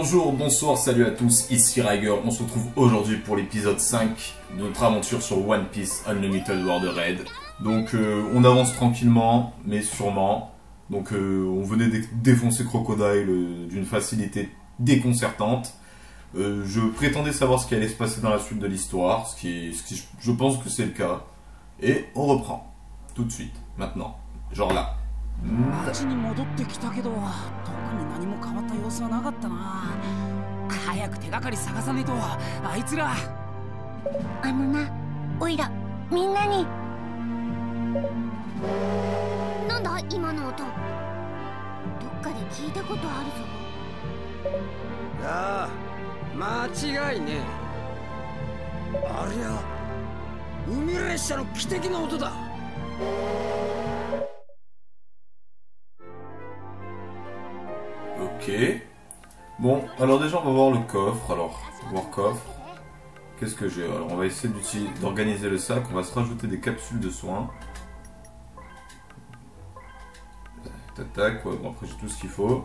bonjour, bonsoir, salut à tous, ici Riger, on se retrouve aujourd'hui pour l'épisode 5 de notre aventure sur One Piece Unlimited World Raid. Donc euh, on avance tranquillement, mais sûrement. Donc euh, on venait de défoncer Crocodile euh, d'une facilité déconcertante. Je prétendais savoir ce qui allait se passer dans la suite de l'histoire, ce qui, ce qui je pense que c'est le cas. Et on reprend, tout de suite, maintenant, genre là. 街に戻ってきたけど特に何も変わった様子はなかったな。早く手がかり探さねえと。あいつら。あのなおいらみんなに。なんだ今の音。どっかで聞いたことあるぞ。ああ間違いねえ。ありゃ海列車の汽笛の音だ Bon, alors déjà on va voir le coffre. Alors, voir coffre. Qu'est-ce que j'ai? Alors on va essayer d'organiser le sac. On va se rajouter des capsules de soins. Tac, tac. Après j'ai tout ce qu'il faut.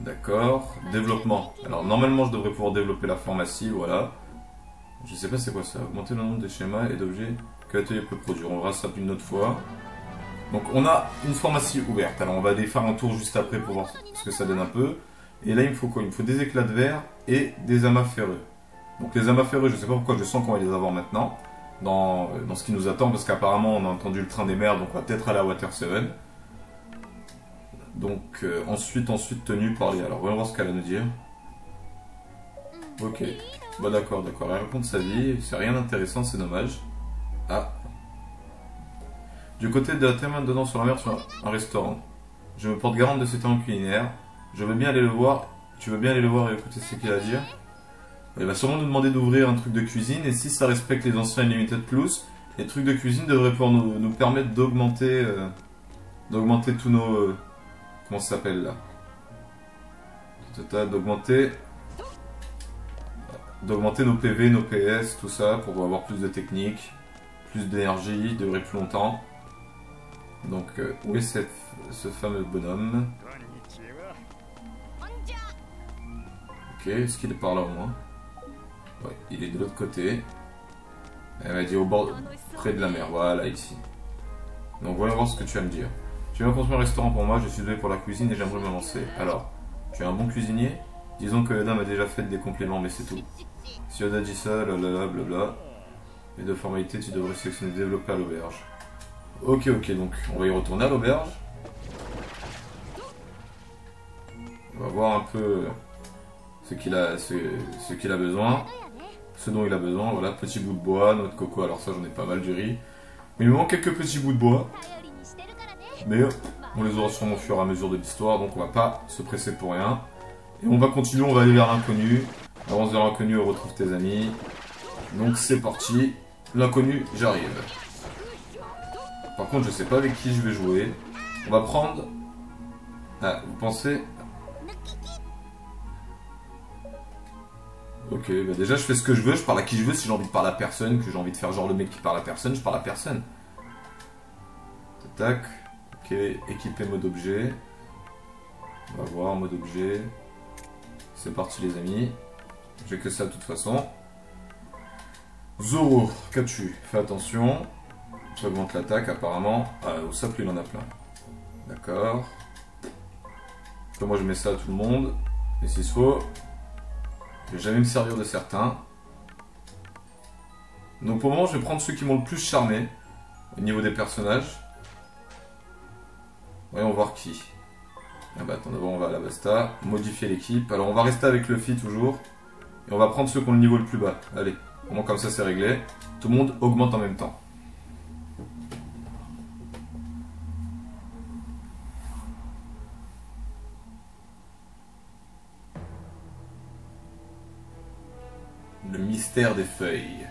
D'accord. Développement. Alors normalement je devrais pouvoir développer la pharmacie, voilà. Je sais pas c'est quoi ça. Augmenter le nombre de schémas et d'objets que l'atelier peut produire. On verra ça une autre fois. Donc on a une pharmacie ouverte. Alors on va aller faire un tour juste après pour voir ce que ça donne un peu. Et là il me faut quoi? Il me faut des éclats de verre et des amas ferreux. Donc les amas ferreux, je sais pas pourquoi je sens qu'on va les avoir maintenant. Dans, euh, dans ce qui nous attend, parce qu'apparemment on a entendu le train des mers, donc on va peut-être aller à Water 7. Donc euh, ensuite, ensuite tenu par les... Alors voyons voir ce qu'elle a à nous dire. Ok. Bah d'accord, d'accord. Elle raconte sa vie, c'est rien d'intéressant, c'est dommage. Ah, du côté de la Théma donnant sur la mer, sur un restaurant. Je me porte garante de ce talent culinaire. Je veux bien aller le voir. Tu veux bien aller le voir et écouter ce qu'il a à dire Il va sûrement nous demander d'ouvrir un truc de cuisine. Et si ça respecte les anciens Limited Plus, les trucs de cuisine devraient pouvoir nous, nous permettre d'augmenter euh, d'augmenter tous nos... euh, comment ça s'appelle là? D'augmenter... D'augmenter nos PV, nos PS, tout ça, pour avoir plus de technique, plus d'énergie, durer plus longtemps. Donc, euh, où est ce fameux bonhomme Ok, est-ce qu'il est par là au moins Ouais, il est de l'autre côté. Elle m'a dit au bord, près de la mer, voilà, ici. Donc, voyons voir ce que tu vas me dire. Tu vas construire un restaurant pour moi, je suis doué pour la cuisine et j'aimerais me lancer. Alors, tu es un bon cuisinier? Disons que Yoda m'a déjà fait des compliments, mais c'est tout. Si Yoda dit ça, blablabla, blabla. Et de formalité, tu devrais sélectionner développer à l'auberge. Ok, ok, donc on va y retourner à l'auberge. On va voir un peu ce qu'il a, ce, a besoin, ce dont il a besoin. Voilà, petit bout de bois, noix de coco. Alors ça, j'en ai pas mal du riz. Mais il me manque quelques petits bouts de bois. Mais on les aura sûrement au fur et à mesure de l'histoire, donc on va pas se presser pour rien. Et on va continuer, on va aller vers l'inconnu. Avance vers l'inconnu, retrouve tes amis. Donc c'est parti. L'inconnu, j'arrive. Par contre, je sais pas avec qui je vais jouer. On va prendre... Ah, vous pensez... Ok, bah déjà je fais ce que je veux, je parle à qui je veux, si j'ai envie de parler à personne, que j'ai envie de faire genre le mec qui parle à personne, je parle à personne. Tac. Ok, équiper mode objet. On va voir mode objet. C'est parti les amis. J'ai que ça de toute façon. Zoro, qu'as-tu Fais attention. Tu augmentes l'attaque apparemment. Ah, au sable il en a plein. D'accord. Moi je mets ça à tout le monde. Et s'il faut, je vais jamais me servir de certains. Donc pour le moment je vais prendre ceux qui m'ont le plus charmé au niveau des personnages. Voyons voir qui. Ah bah attends, d'abord on va à la basta. Modifier l'équipe. Alors on va rester avec Luffy toujours. Et on va prendre ceux qui ont le niveau le plus bas. Allez, au moins comme ça c'est réglé. Tout le monde augmente en même temps. mystère des feuilles.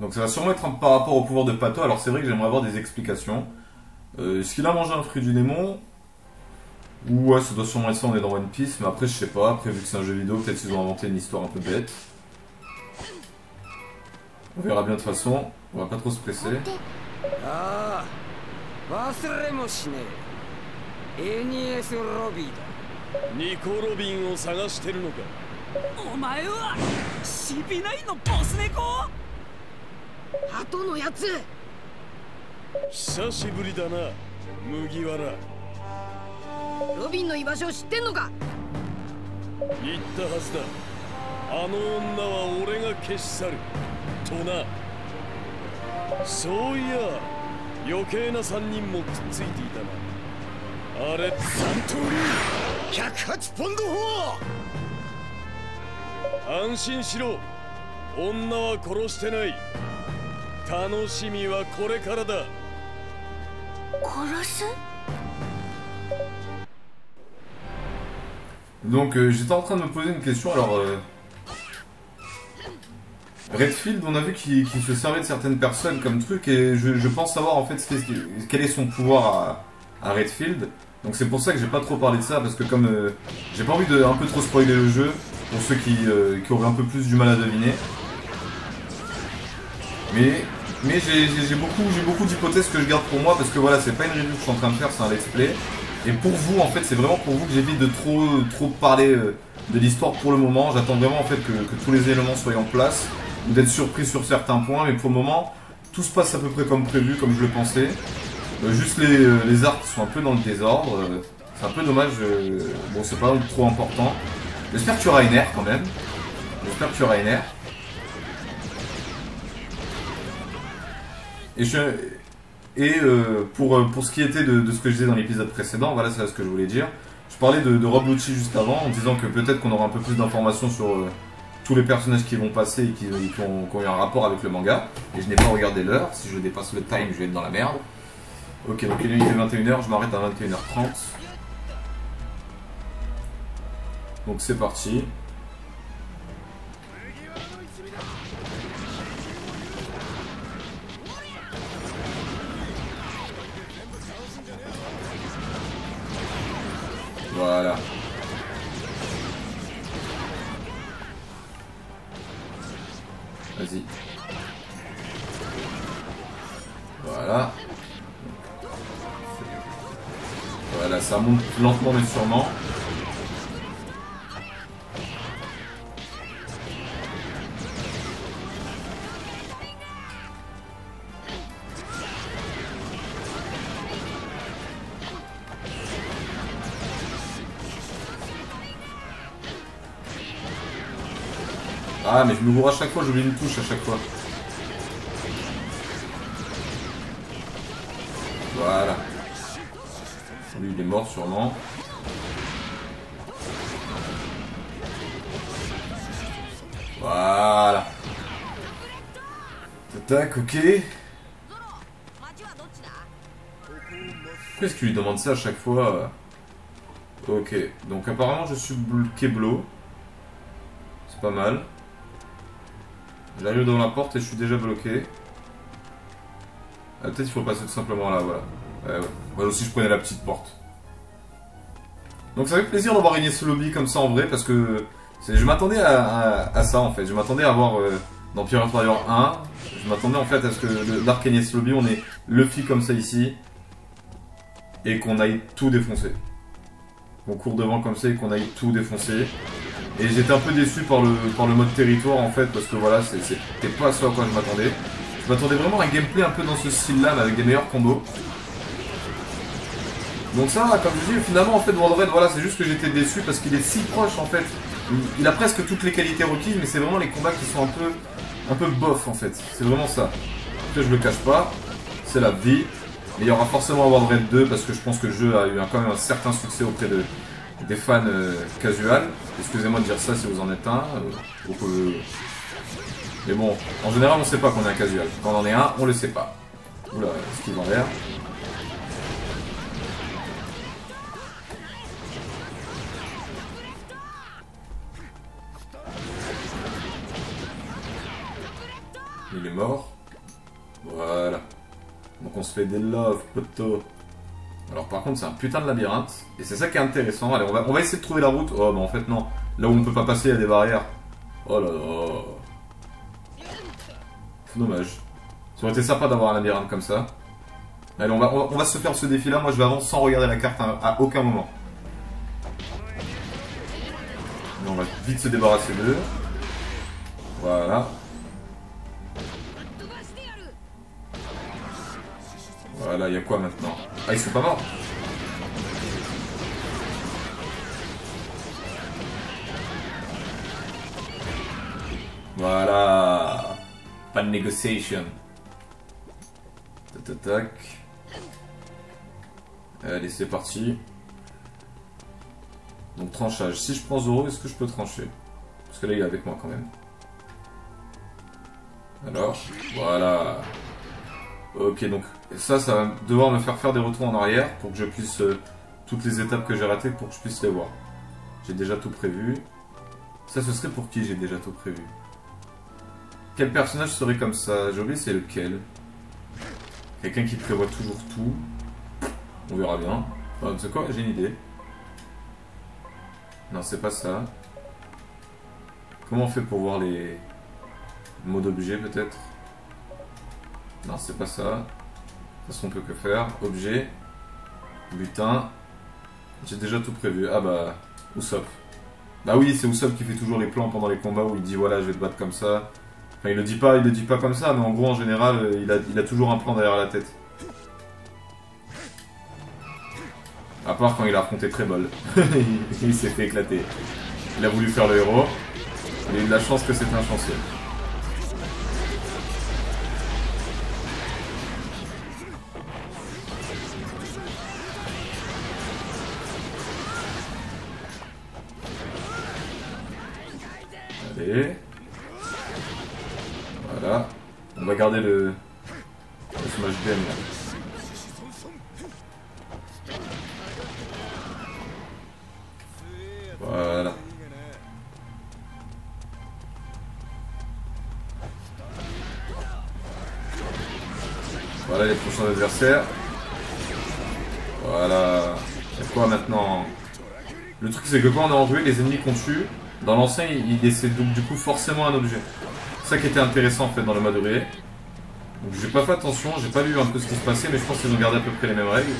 Donc ça va sûrement être un par rapport au pouvoir de Pato. Alors c'est vrai que j'aimerais avoir des explications. Euh, est-ce qu'il a mangé un fruit du démon? Ouais, ça doit sûrement être ça, on est dans One Piece, mais après je sais pas, après vu que c'est un jeu vidéo, peut-être qu'ils ont inventé une histoire un peu bête. On verra bien de toute façon, on va pas trop se presser. Ah, ニコ・ロビンを探してるのか？お前は CP9 のボス猫？鳩のやつ。久しぶりだな麦わら。ロビンの居場所を知ってんのか？言ったはずだ。あの女は俺が消し去る。とな。そういや余計な3人もくっついていたな あれ三刀流108ポンド砲安心しろ女は殺してない楽しみはこれからだ殺す Donc euh, j'étais en train de me poser une question. Alors, euh, Redfield, on a vu qu'il qu'il se servait de certaines personnes comme truc et je, je pense savoir en fait ce qu'est- quel est son pouvoir à, à Redfield. Donc c'est pour ça que j'ai pas trop parlé de ça parce que comme euh, j'ai pas envie de un peu trop spoiler le jeu pour ceux qui, euh, qui auraient un peu plus du mal à deviner. Mais mais j'ai beaucoup beaucoup d'hypothèses que je garde pour moi parce que voilà c'est pas une review que je suis en train de faire c'est un let's play. Et pour vous, en fait, c'est vraiment pour vous que j'évite de trop, trop parler euh, de l'histoire pour le moment. J'attends vraiment en fait que, que tous les éléments soient en place, ou d'être surpris sur certains points. Mais pour le moment, tout se passe à peu près comme prévu, comme je le pensais. Euh, juste les, euh, les arcs sont un peu dans le désordre. euh, c'est un peu dommage. bon, c'est pas trop important. J'espère qu'il y aura une air quand même. J'espère qu'il y aura une air. Et je, et pour, pour ce qui était de, ce que je disais dans l'épisode précédent, voilà c'est ce que je voulais dire. Je parlais de, de Rob Lucci juste avant en disant que peut-être qu'on aura un peu plus d'informations sur tous les personnages qui vont passer et qui ont, qui ont eu un rapport avec le manga. Et je n'ai pas regardé l'heure. Si je dépasse le time, je vais être dans la merde. Ok, donc il est 21h, je m'arrête à 21h30. Donc c'est parti. Lentement mais sûrement. Ah mais je me bourre à chaque fois, j'oublie une touche à chaque fois. Voilà. Lui il est mort sûrement. Voilà. Tac, ok. Pourquoi est-ce qu'il lui demande ça à chaque fois Ok, donc apparemment je suis blow. C'est pas mal. J'arrive devant la porte et je suis déjà bloqué. Ah, Peut-être il faut passer tout simplement là, voilà. Ouais, ouais. Moi aussi je prenais la petite porte. Donc ça fait plaisir d'avoir gagné ce lobby comme ça en vrai parce que je m'attendais à, à- à ça en fait. Je m'attendais à voir euh, dans Pirate Warrior 1, je m'attendais en fait à ce que l'Arc Agnès Lobby on ait Luffy comme ça ici et qu'on aille tout défoncer. Qu'on court devant comme ça et qu'on aille tout défoncer. Et j'étais un peu déçu par le, par le mode territoire en fait parce que voilà c'était pas ce à quoi je m'attendais. Je m'attendais vraiment à un gameplay un peu dans ce style là avec des meilleurs combos. Donc ça, comme je dis, finalement en fait World Red, voilà, c'est juste que j'étais déçu parce qu'il est si proche en fait. Il, a presque toutes les qualités requises, mais c'est vraiment les combats qui sont un peu, un peu bof en fait. C'est vraiment ça. Après je le cache pas, c'est la vie. Il y aura forcément un World Red 2 parce que je pense que le jeu a eu quand même un certain succès auprès de, des fans euh, casual. Excusez-moi de dire ça si vous en êtes un. euh, que- Mais bon, en général on sait pas qu'on est un casual. Quand on en est un, on le sait pas. Oula, ce qui va en l'air. Il est mort. Voilà. Donc on se fait des love, poteau. Alors par contre c'est un putain de labyrinthe. Et c'est ça qui est intéressant. Allez, on va, on va essayer de trouver la route. Oh mais en fait non. Là où on peut pas passer, il y a des barrières. Oh là là. Dommage. Ça aurait été sympa d'avoir un labyrinthe comme ça. Allez, on va, on va, se faire ce défi-là. Moi, je vais avancer sans regarder la carte à, à aucun moment. On va vite se débarrasser d'eux. Voilà. Il y a quoi maintenant? Ah, ils sont pas morts Voilà. Pas de négociation. Tac, tac. Allez, c'est parti. Donc tranchage. Si je prends Zoro, est-ce que je peux trancher? Parce que là, il est avec moi quand même. Alors, voilà. Ok, donc ça, ça va devoir me faire faire des retours en arrière pour que je puisse... euh, toutes les étapes que j'ai ratées pour que je puisse les voir. J'ai déjà tout prévu. Ça, ce serait pour qui j'ai déjà tout prévu? Quel personnage serait comme ça? J'ai oublié c'est lequel? Quelqu'un qui prévoit toujours tout. On verra bien. Enfin, sais quoi? J'ai une idée. Non, c'est pas ça. Comment on fait pour voir les mots d'objet peut-être? Non, c'est pas ça. De toute façon, on peut que faire. Objet. Butin. J'ai déjà tout prévu. Ah bah, Usopp. Bah oui, c'est Usopp qui fait toujours les plans pendant les combats où il dit voilà, je vais te battre comme ça. Enfin, il le dit pas, il le dit pas comme ça, mais en gros, en général, euh, il a, toujours un plan derrière la tête. À part quand il a affronté Trebol. il s'est fait éclater. Il a voulu faire le héros. Il a eu de la chance que c'était un chanceux. Voilà les prochains adversaires. Voilà. Et quoi maintenant? Le truc c'est que quand on est en les ennemis qu'on tue, dans l'ancien, ils laissaient donc du coup forcément un objet. Ça qui était intéressant en fait dans le mode ruée. Donc j'ai pas fait attention, j'ai pas vu un peu ce qui se passait, mais je pense qu'ils ont gardé à peu près les mêmes règles.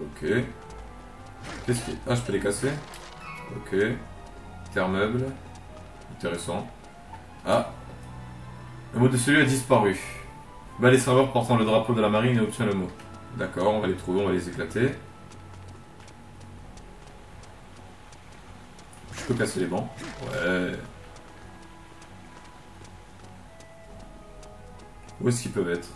Ok. Qu'est-ce qui... Ah, je peux les casser Ok. Terre meuble. Intéressant. Ah. Le mot de celui a disparu. Bah, les serveurs portant le drapeau de la marine et obtient le mot. D'accord, on va les trouver, on va les éclater. Je peux casser les bancs. Ouais. Où est-ce qu'ils peuvent être?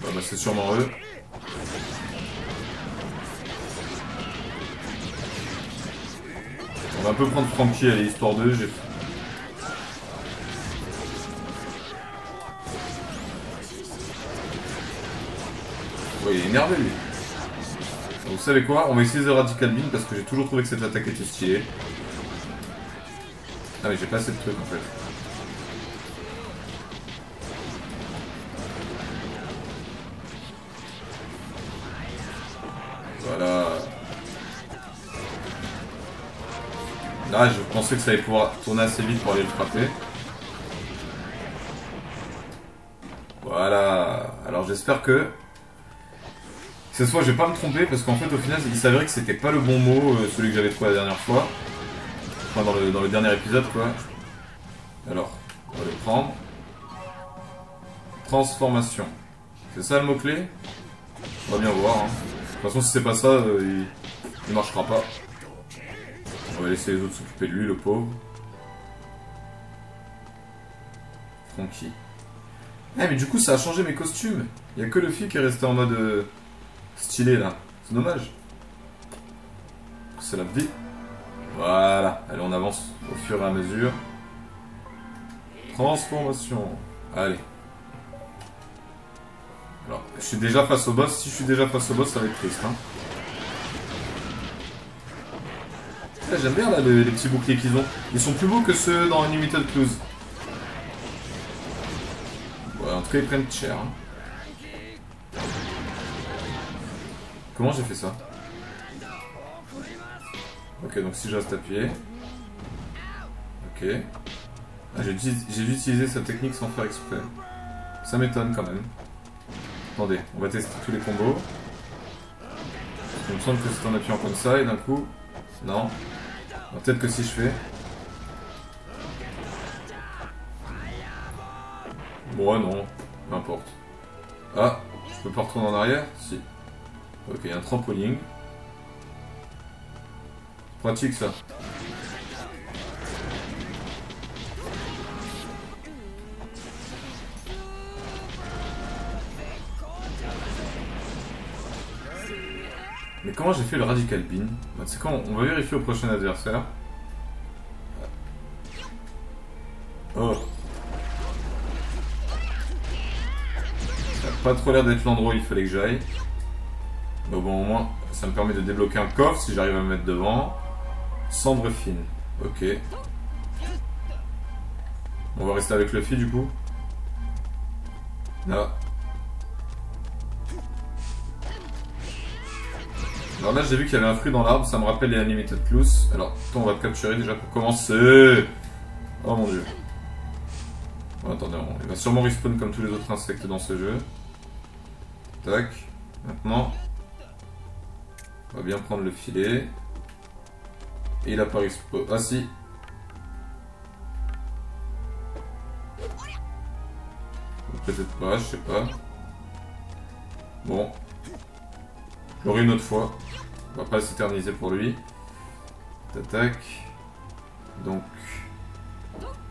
Bah, bah c'est sûrement eux. On va un peu prendre Frankie l'histoire d'eux. J'ai... Ouais, il est énervé lui. Vous savez quoi? On va essayer The Radical Beam parce que j'ai toujours trouvé que cette attaque était stylée. Ah mais j'ai pas assez de trucs en fait. Là, je pensais que ça allait pouvoir tourner assez vite pour aller le frapper. Voilà. Alors j'espère que cette fois je vais pas me tromper parce qu'en fait au final il s'avérait que c'était pas le bon mot, euh, celui que j'avais trouvé la dernière fois. Enfin dans le, dans le dernier épisode quoi. Alors, on va le prendre. Transformation. C'est ça le mot-clé? On va bien voir. Hein. De toute façon si c'est pas ça, euh, il... il marchera pas. On va laisser les autres s'occuper de lui, le pauvre. Frankie. Ah mais du coup ça a changé mes costumes. Il a que le fille qui est resté en mode euh, stylé là. C'est dommage. C'est la vie. Voilà. Allez on avance au fur et à mesure. Transformation. Allez. Alors, je suis déjà face au boss. Si je suis déjà face au boss, ça va être triste. Hein. J'aime bien là, les, petits boucliers qu'ils ont. Ils sont plus beaux que ceux dans Unlimited Close. Ouais, en tout cas, ils prennent cher. hein. Comment j'ai fait ça Ok, donc si je reste appuyé. Ok. Ah, j'ai dû j'ai dû utiliser cette technique sans faire exprès. Ça m'étonne quand même. Attendez, on va tester tous les combos. Il me semble que c'est en appuyant comme ça et d'un coup... Non. Peut-être que si je fais... Bon, non. Peu importe. Ah, je peux pas retourner en arrière? Si. Ok, un trampoline. Pratique ça. Comment j'ai fait le radical pin Bah, sais quoi, on va vérifier au prochain adversaire. Oh. Ça a pas trop l'air d'être l'endroit où il fallait que j'aille. Mais bon, au moins, ça me permet de débloquer un coffre si j'arrive à me mettre devant. Cendre fine. Ok. On va rester avec le fil du coup. Là. Alors là, j'ai vu qu'il y avait un fruit dans l'arbre, ça me rappelle les Unlimited Clues. Alors, on va te capturer déjà pour commencer. Oh mon dieu. Attendez, on- il va sûrement respawn comme tous les autres insectes dans ce jeu. Tac. Maintenant, on va bien prendre le filet. Et il a pas respawn. Ah si. Peut-être pas, je sais pas. Bon. L'aurai une autre fois. On va pas s'éterniser pour lui. Tac. Donc.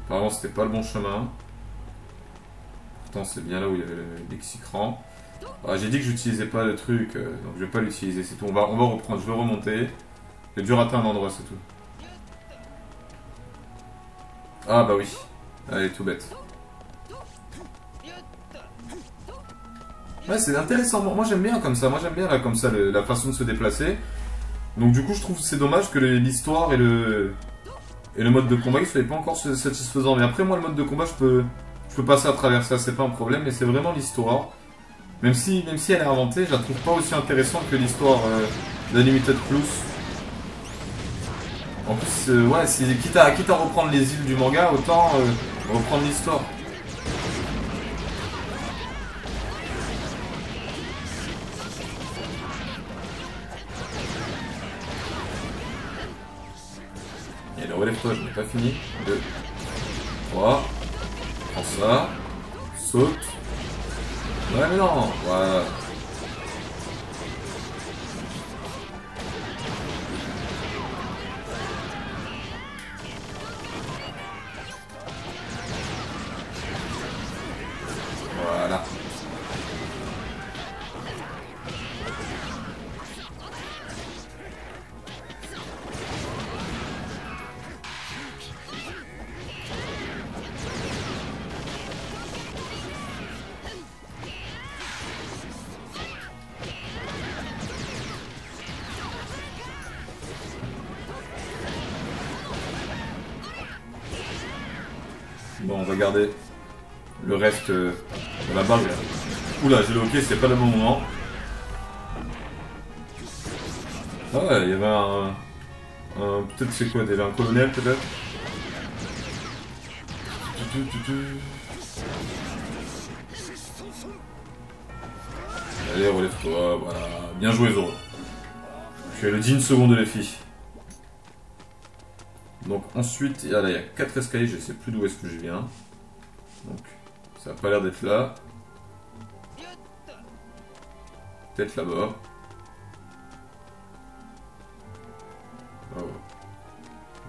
Apparemment c'était pas le bon chemin. Pourtant c'est bien là où il y avait le lexicran. Ah, J'ai dit que j'utilisais pas le truc, euh, donc je vais pas l'utiliser, c'est tout. On va, reprendre, je vais remonter. J'ai dû rater un endroit, c'est tout. Ah bah oui. Allez, tout bête. Ouais, c'est intéressant. Moi, j'aime bien comme ça. Moi, j'aime bien là, comme ça la façon de se déplacer. Donc, du coup, je trouve c'est dommage que l'histoire et le et le mode de combat, il soient pas encore satisfaisant. Mais après, moi, le mode de combat, je peux je peux passer à travers ça. C'est pas un problème. Mais c'est vraiment l'histoire. Même si même si elle est inventée, je la trouve pas aussi intéressante que l'histoire euh, d'Unlimited Plus. En plus, euh, ouais, quitte, à, quitte à reprendre les îles du manga, autant euh, reprendre l'histoire. Relève-toi, je n'ai pas fini. 2, 3, prends ça, saute. Ouais, mais non, va garder le reste euh, de la barre. Oula, j'ai hockey, c'est pas le bon moment. Ah ouais, il y avait un... un peut-être c'est quoi déjà Un colonel peut-être? Allez, relève-toi, voilà. Bien joué Zoro. Tu es le digne second de la. Ensuite, il y a, là, il y a 4 escaliers, je sais plus d'où est-ce que je viens. Donc, ça a pas l'air d'être là. Peut-être là-bas. Oh.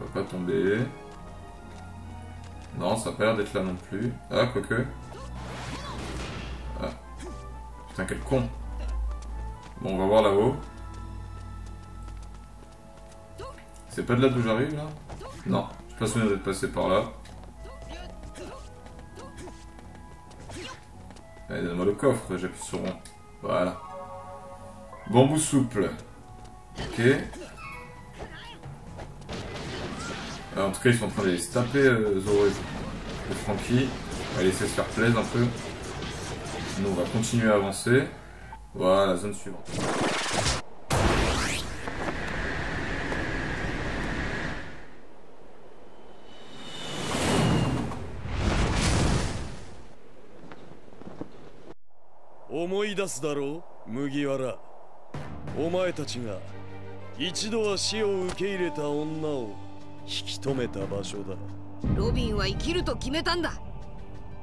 On va pas tomber. Non, ça a pas l'air d'être là non plus. Ah, quoique. Ah. Putain, quel con. Bon, on va voir là-haut. C'est pas de là d'où j'arrive là? Non, je suis pas souvenir d'être passé par là. Allez, donne-moi le coffre, j'appuie sur rond. Voilà. Bambou souple. Ok. Alors, en tout cas, ils sont en train d'aller se taper, euh, Zoro et Frankie. On va laisser se faire plaisir un peu. Nous, on va continuer à avancer. Voilà, zone suivante. 出すだろう？麦わら。お前たちが一度は死を受け入れた女を引き止めた場所だ。ロビンは生きると決めたんだ。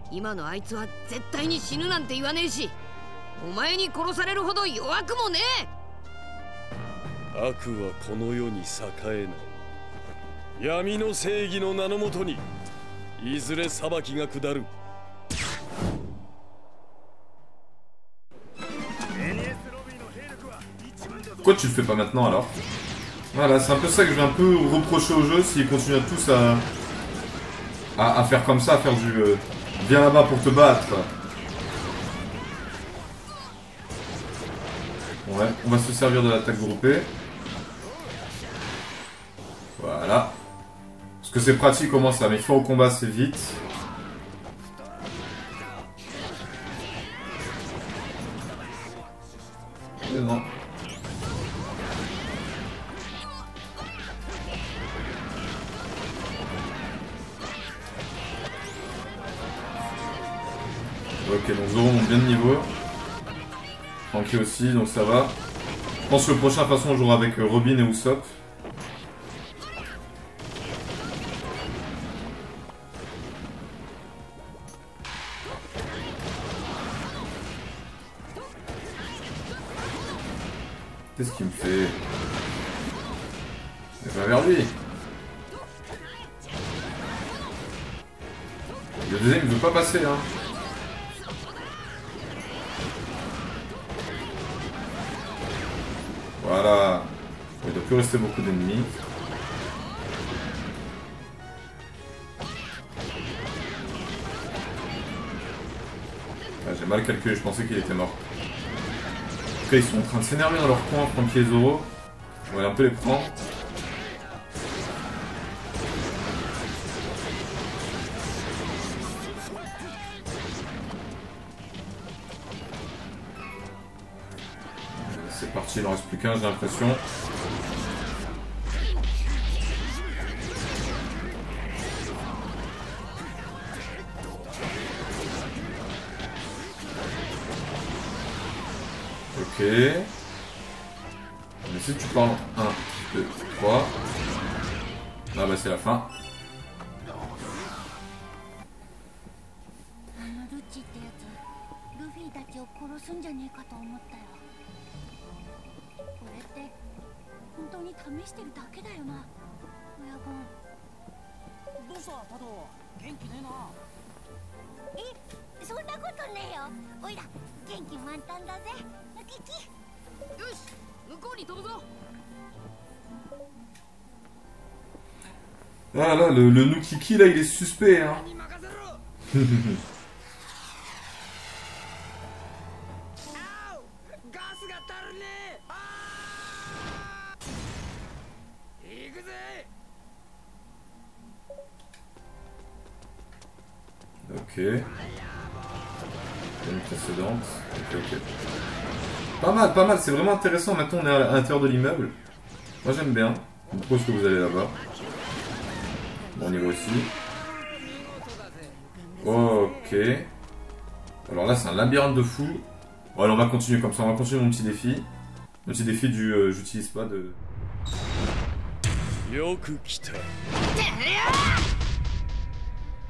今のあいつは絶対に死ぬなんて言わねえしお前に殺されるほど弱くもね悪はこの世に栄えない。闇の正義の名のもとにいずれ裁きが下る Pourquoi tu le fais pas maintenant alors Voilà, c'est un peu ça que je vais un peu reprocher au jeu s'ils continuent à tous à, à, faire comme ça, à faire du euh, viens là-bas pour te battre. Ouais, on va se servir de l'attaque groupée. Voilà. Parce que c'est pratique comment ça, mais fois au combat c'est vite. Ok, donc Zoro monte bien de niveau. Frankie aussi, donc ça va. Je pense que le prochain, façon, on jouera avec euh, Robin et Usopp. Je pensais qu'il était mort. Ils sont en train de s'énerver dans leur coin, Frankie et Zoro. On va un peu les prendre. C'est parti, il en reste plus qu'un, j'ai l'impression. 試してるだけだよな。親分どうしたタド元気ねえな。えそんなことねえよ。おいら元気満タンだぜ。ウキキ。よし向こうに飛ぶぞ。Ah là, le, le Nukiki là, il est suspect, hein. Ok. Une précédente. Ok, ok. Pas mal, pas mal, c'est vraiment intéressant. Maintenant, on est à l'intérieur de l'immeuble. Moi, j'aime bien. Je propose que vous allez là-bas. Bon niveau aussi. Ok. Alors là, c'est un labyrinthe de fou. Bon, alors, on va continuer comme ça. On va continuer mon petit défi. Mon petit défi du euh, j'utilise pas de.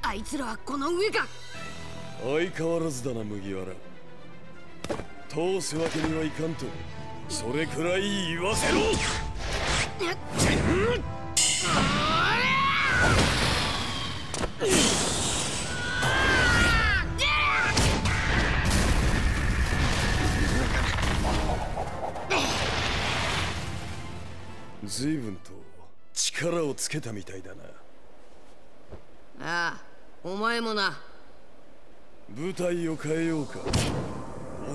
あいつらはこの上か相変わらずだな麦わら。通すわけにはいかんとそれくらい言わせろ。随分と力をつけたみたいだな。ああお前もな舞台を変えようか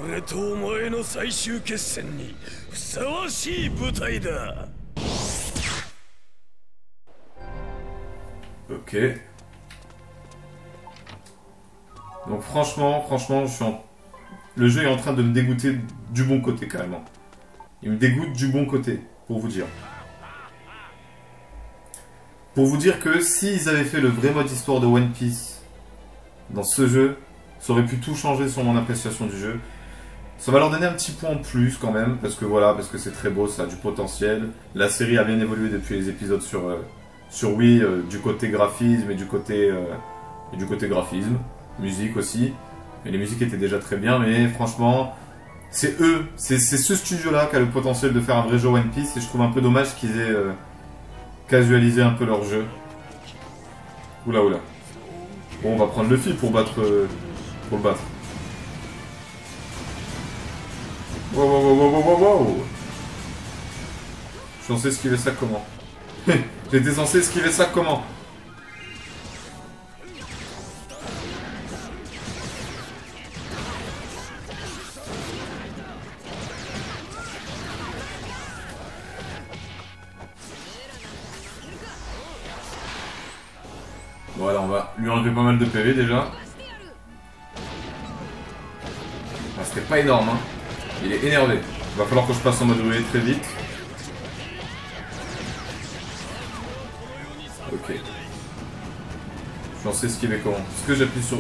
俺とお前の最終決戦にふさわしい舞台だ Ok. Donc franchement, franchement, je suis en... le jeu est en train de me dégoûter du bon côté carrément. Il me dégoûte du bon côté, pour vous dire. Pour vous dire que s'ils avaient fait le vrai mode histoire de One Piece dans ce jeu, ça aurait pu tout changer sur mon appréciation du jeu. Ça va leur donner un petit point en plus quand même, parce que voilà, parce que c'est très beau, ça a du potentiel. La série a bien évolué depuis les épisodes sur, euh, sur Wii, euh, du côté graphisme et du côté, euh, et du côté graphisme. Musique aussi. Et les musiques étaient déjà très bien, mais franchement, c'est eux, c'est ce studio-là qui a le potentiel de faire un vrai jeu One Piece, et je trouve un peu dommage qu'ils aient casualisé un peu leur jeu. Oula oula. Bon, on va prendre Luffy pour battre, euh, pour le battre. Wow, wow, wow, wow, wow, wow. Je suis censé esquiver ça comment? J'étais censé esquiver ça comment? Pas mal de PV déjà. Ah, C'était pas énorme, hein. Il est énervé. Il va falloir que je passe en mode très vite. Ok. Je suis censé esquiver comment? Est-ce que j'appuie sur...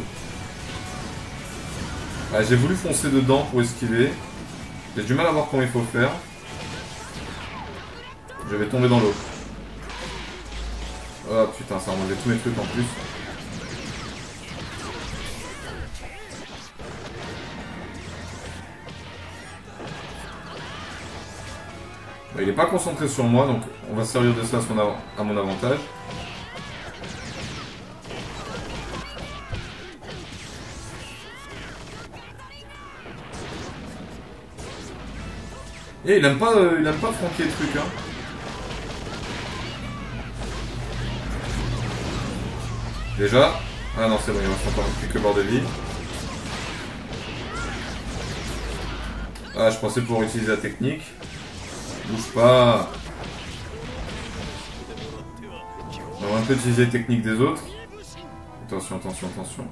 Ah, j'ai voulu foncer dedans pour esquiver. J'ai du mal à voir comment il faut faire. Je vais tomber dans l'eau. Oh putain, ça a enlevé tous mes trucs en plus. Il est pas concentré sur moi, donc on va se servir de ça à, mon avantage. Et il aime pas, euh, il aime pas franquer le truc, hein. Déjà. Ah non, c'est bon, il reste encore quelques barres de vie. Ah, je pensais pouvoir utiliser la technique. Bouge pas. On va un peu utiliser les techniques des autres. Attention, attention, attention.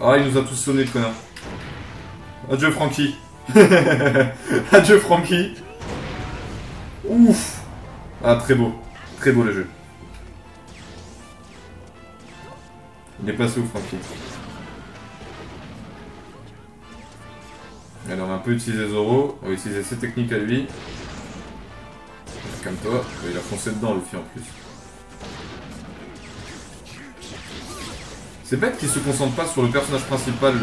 Ah, il nous a tous sonné le connard. Adieu Francky. Adieu Francky. Ouf. Ah, très beau. Très beau le jeu. Il est passé où Francky Alors on va un peu utiliser Zoro, on va utiliser ses techniques à lui. Calme-toi, il a foncé dedans Luffy en plus. C'est bête qu'il se concentre pas sur le personnage principal,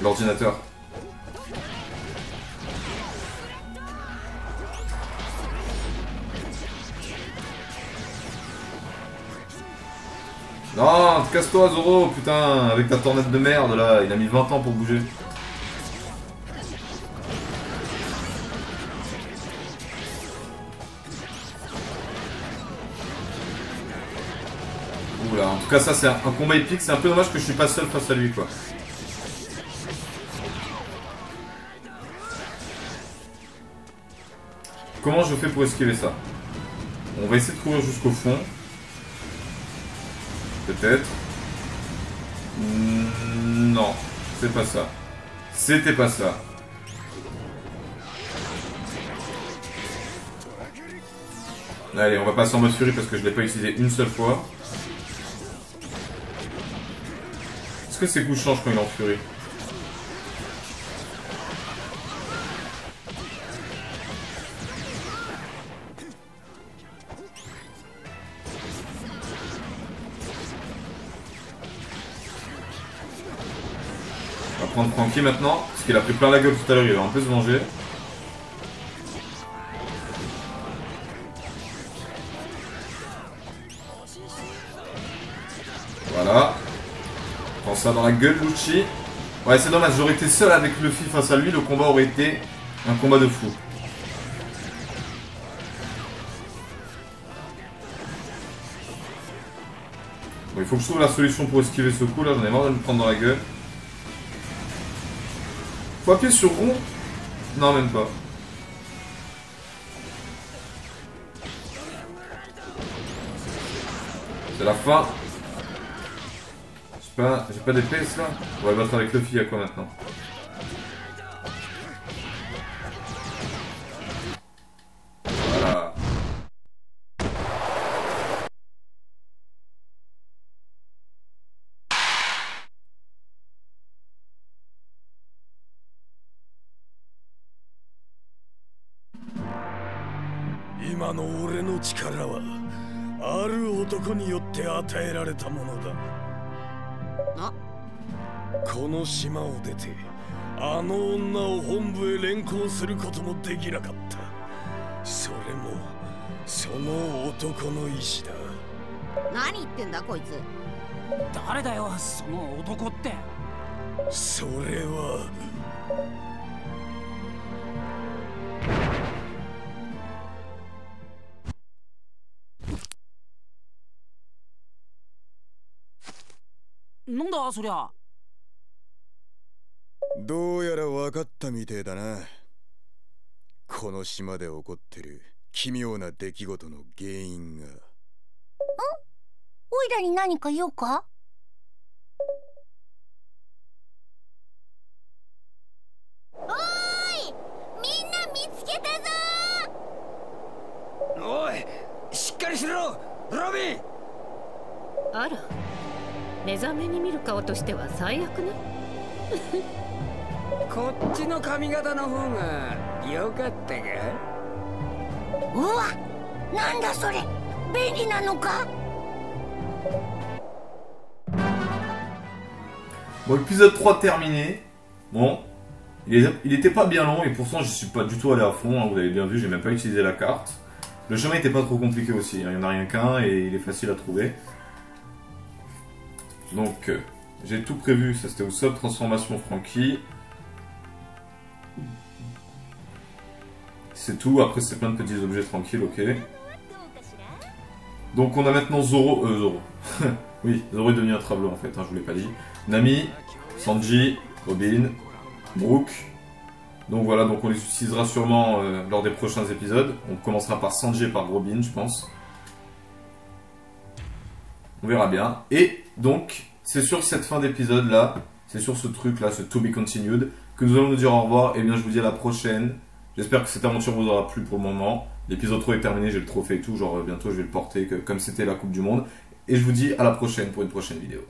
l'ordinateur. Non, casse-toi Zoro, putain, avec ta tornade de merde là, il a mis 20 ans pour bouger. Tout cas ça c'est un, combat épique, c'est un peu dommage que je suis pas seul face à lui quoi. Comment je fais pour esquiver ça? On va essayer de courir jusqu'au fond. Peut-être. Mm, Non, c'est pas ça. C'était pas ça. Allez, on va passer en mode furie parce que je l'ai pas utilisé une seule fois. Est-ce que ses coups changent quand il est en furie On va prendre Frankie maintenant, parce qu'il a pris plein la gueule tout à l'heure, il va un peu se venger. Dans la gueule, Lucci. Ouais, c'est dommage, j'aurais été seul avec Luffy face à lui, le combat aurait été un combat de fou. Bon, il faut que je trouve la solution pour esquiver ce coup là, j'en ai marre de me prendre dans la gueule. Faut appuyer sur rond Non, même pas. C'est la fin. J'ai pas, d'épaisse là? On va battre avec Luffy à quoi maintenant? 島を出てあの女を本部へ連行することもできなかった。それもその男の意志だ。何言ってんだこいつ。誰だよその男って。それはなんだそりゃどうやら分かったみてえだな。この島で起こってる奇妙な出来事の原因が。おいらに何か用か？おーいみんな見つけたぞ！おいしっかりしろロビンあら目覚めに見る顔としては最悪ね こっちの髪型の方が良かったかうわなんだそれ便利なのか Bon, épisode 3 terminé. Bon, il, est- il était pas bien long et pourtant je suis pas du tout allé à fond. hein, vous avez bien vu, j'ai même pas utilisé la carte. Le chemin était pas trop compliqué aussi. hein, il y en a rien qu'un et il est facile à trouver. Donc, euh, j'ai tout prévu. Ça c'était au sub transformation Frankie. C'est tout. Après, c'est plein de petits objets tranquilles, ok. Donc, on a maintenant Zoro. Euh, Zoro. oui, Zoro est devenu un Traveler en fait, hein, je vous l'ai pas dit. Nami, Sanji, Robin, Brook. Donc voilà, donc on les utilisera sûrement euh, lors des prochains épisodes. On commencera par Sanji et par Robin, je pense. On verra bien. Et donc, c'est sur cette fin d'épisode là, c'est sur ce truc là, ce To Be Continued, que nous allons nous dire au revoir. Et bien, je vous dis à la prochaine. J'espère que cette aventure vous aura plu pour le moment. L'épisode 3 est terminé, j'ai le trophée et tout. Genre, euh, bientôt je vais le porter comme c'était la Coupe du Monde. Et je vous dis à la prochaine pour une prochaine vidéo.